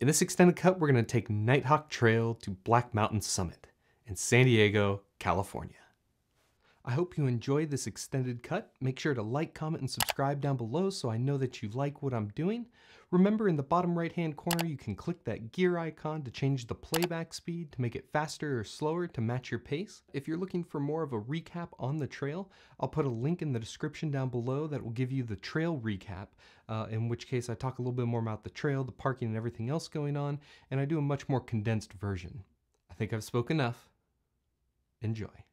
In this extended cut, we're going to take Nighthawk Trail to Black Mountain Summit in San Diego, California. I hope you enjoy this extended cut. Make sure to like, comment, and subscribe down below so I know that you like what I'm doing. Remember in the bottom right hand corner you can click that gear icon to change the playback speed to make it faster or slower to match your pace. If you're looking for more of a recap on the trail, I'll put a link in the description down below that will give you the trail recap, uh, in which case I talk a little bit more about the trail, the parking, and everything else going on, and I do a much more condensed version. I think I've spoken enough. Enjoy.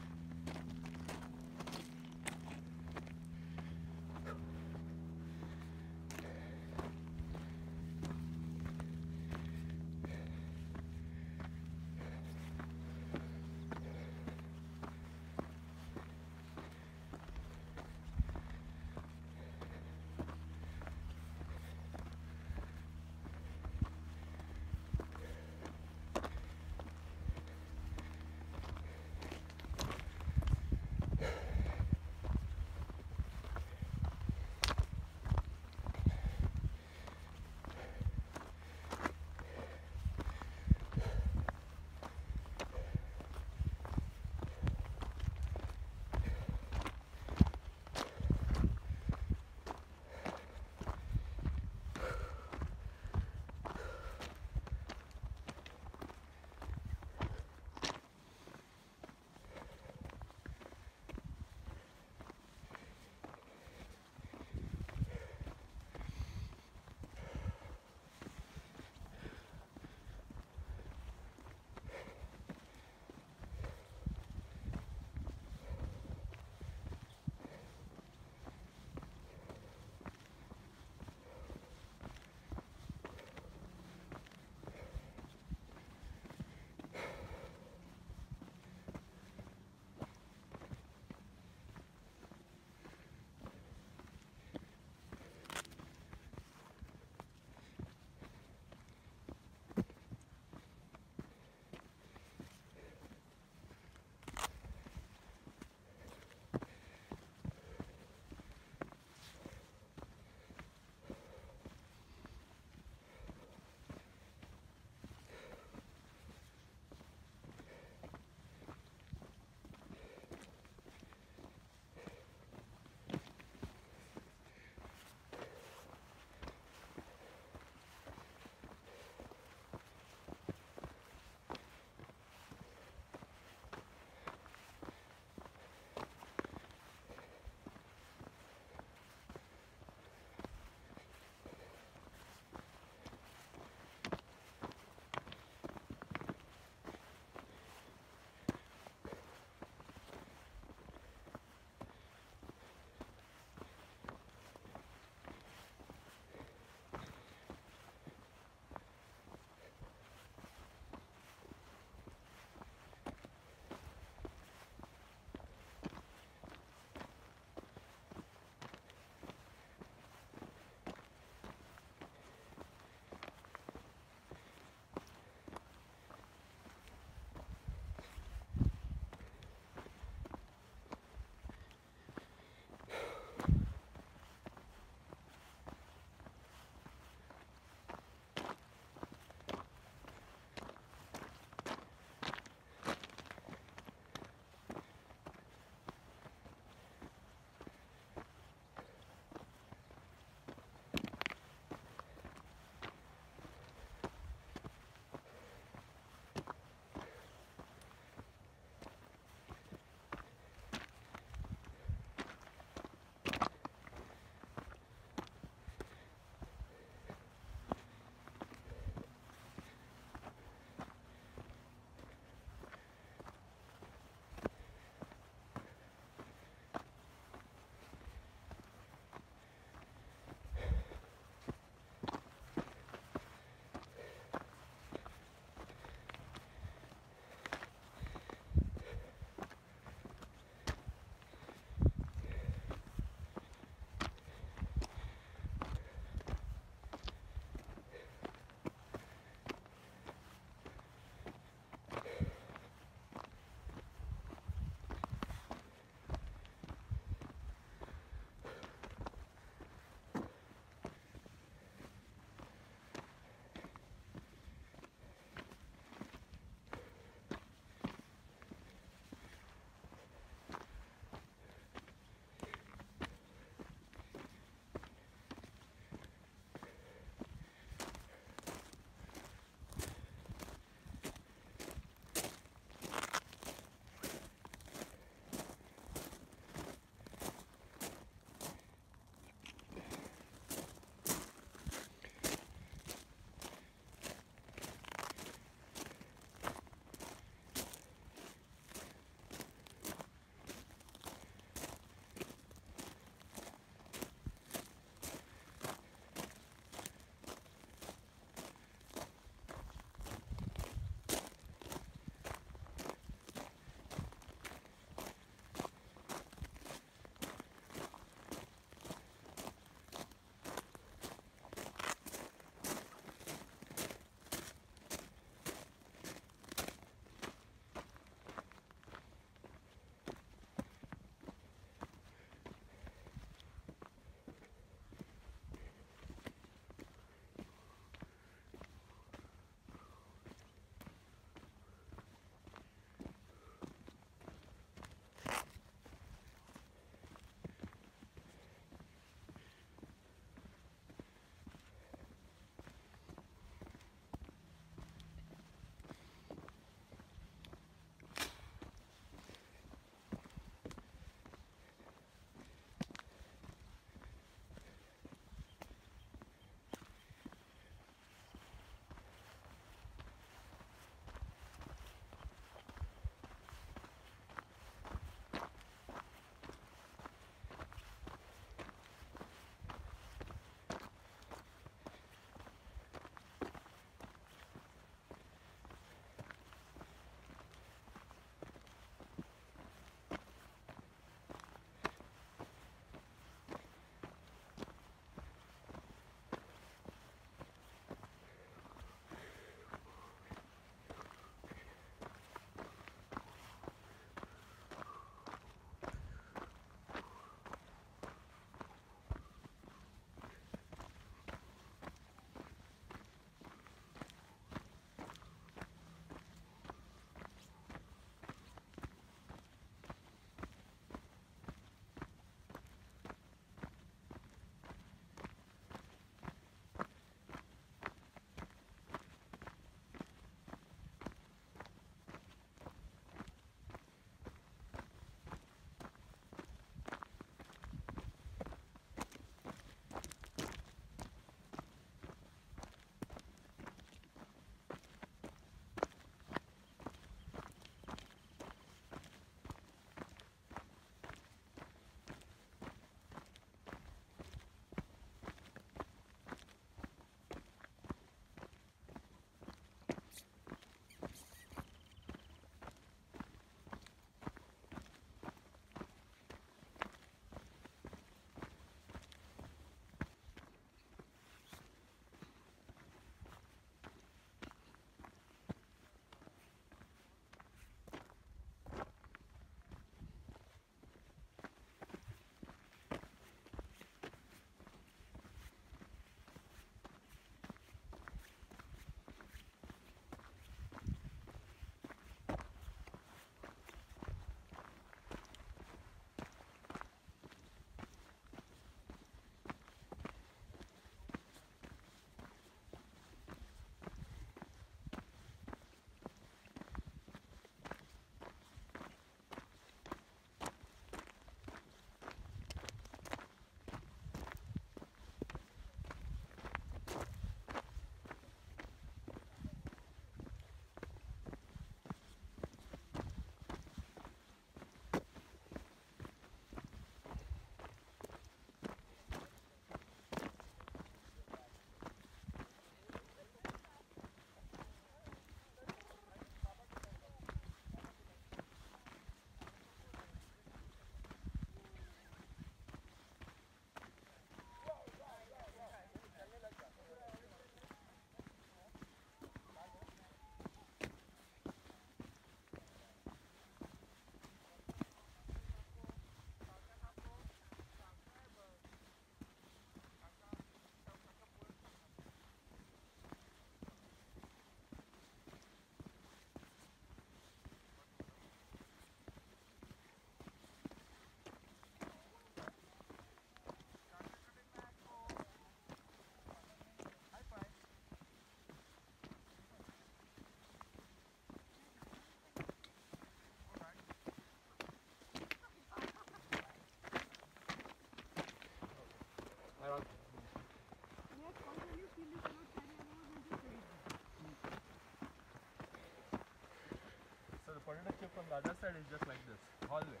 potato chip from the other side is just like this, hallway.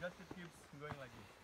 Just it keeps going like this.